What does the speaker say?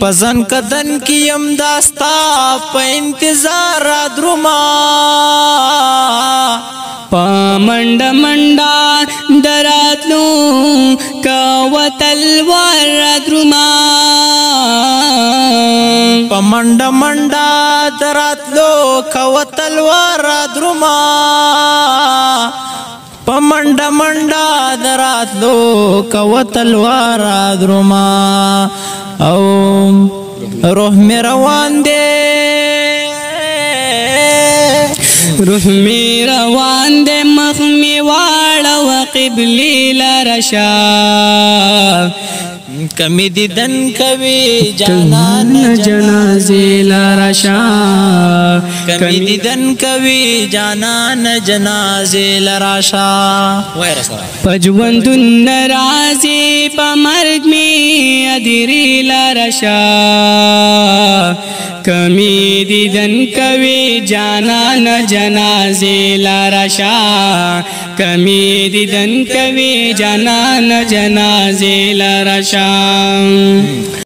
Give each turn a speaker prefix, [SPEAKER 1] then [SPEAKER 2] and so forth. [SPEAKER 1] پزن کدن کی ام داستا په انتظار درما
[SPEAKER 2] پامند مندا دراتلو کا وتلوار درما
[SPEAKER 1] پامند مندا دراتلو کا وتلوار درما پمنډ منډا دراتلو کا وتلوار درما او
[SPEAKER 2] روح می روان دی روح می روان دی مخ می واړه قبلی لرشا کمی دیدن کوي
[SPEAKER 1] جانان
[SPEAKER 3] جنازې لرشا کمی
[SPEAKER 1] دیدن کوي جانان جنازې لرشا
[SPEAKER 3] پجوند ناراضي په مرګ می هدیری لرشا کمی دیدن کوي جانان جنازي لرشا کمی دیدن کوي جانان جنازي لرشا